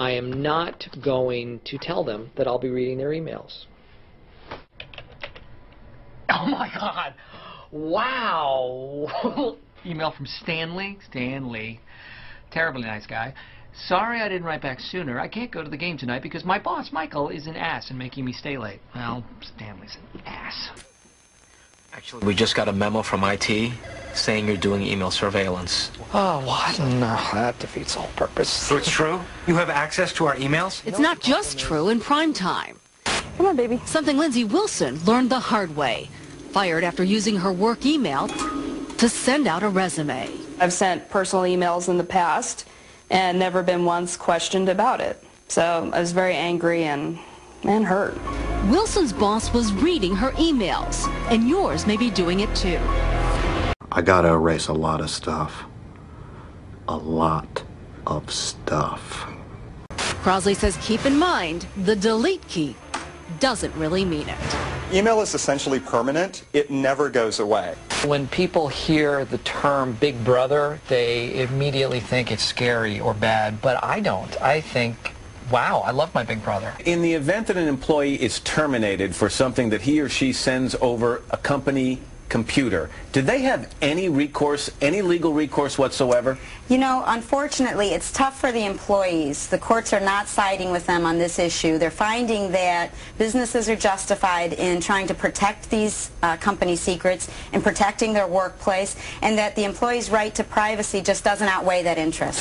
I am not going to tell them that I'll be reading their emails. Oh my God! Wow! Email from Stanley. Stanley, terribly nice guy. Sorry I didn't write back sooner. I can't go to the game tonight because my boss, Michael, is an ass and making me stay late. Well, Stanley's an ass. Actually, we just got a memo from IT saying you're doing email surveillance. Oh, what? No, that defeats all purpose. So it's true? You have access to our emails? It's not just true in prime time. Come on, baby. Something Lindsay Wilson learned the hard way. Fired after using her work email to send out a resume. I've sent personal emails in the past and never been once questioned about it. So I was very angry and, and hurt. Wilson's boss was reading her emails, and yours may be doing it too. I gotta erase a lot of stuff. A lot of stuff. Crosley says keep in mind the delete key doesn't really mean it. Email is essentially permanent. It never goes away. When people hear the term Big Brother, they immediately think it's scary or bad, but I don't. I think, wow, I love my Big Brother. In the event that an employee is terminated for something that he or she sends over a company computer, do they have any recourse, any legal recourse whatsoever? You know, unfortunately, it's tough for the employees. The courts are not siding with them on this issue. They're finding that businesses are justified in trying to protect these uh, company secrets and protecting their workplace, and that the employee's right to privacy just doesn't outweigh that interest.